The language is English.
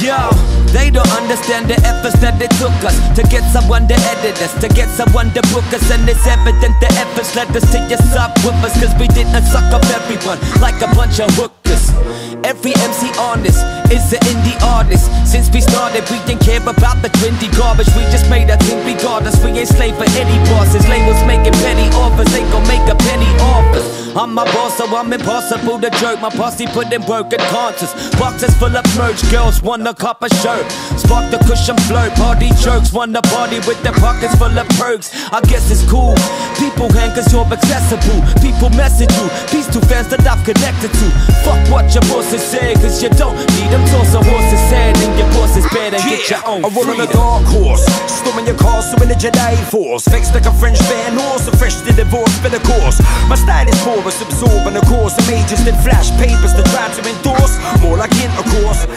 Yo, they don't understand the efforts that it took us to get someone to edit us, to get someone to book us, and it's evident the efforts led us to with us, cause we didn't suck up everyone like a bunch of hookers. Every MC honest is an indie artist. Since we started, we didn't care about the trendy garbage. We just made a thing regardless. We ain't slave for any bosses. Labels making I'm my boss, so I'm impossible to jerk. My posse put in work and conscious. Boxes full of merch, girls want a copper shirt. Spark the cushion flirt, party jerks want a party with their pockets full of perks. I guess it's cool. People hang cause you're accessible. People message you. Peace to fans that I've connected to. Fuck what your bosses say, cause you don't need them toss a horse's head in your boss's bed and get your own. I roll on a dark horse, storming your castle in the Jedi Force. Fixed like a French fan horse, fresh to divorce for the course. My style is porous, absorbing the course. The majors that flash papers to try to endorse, more like intercourse.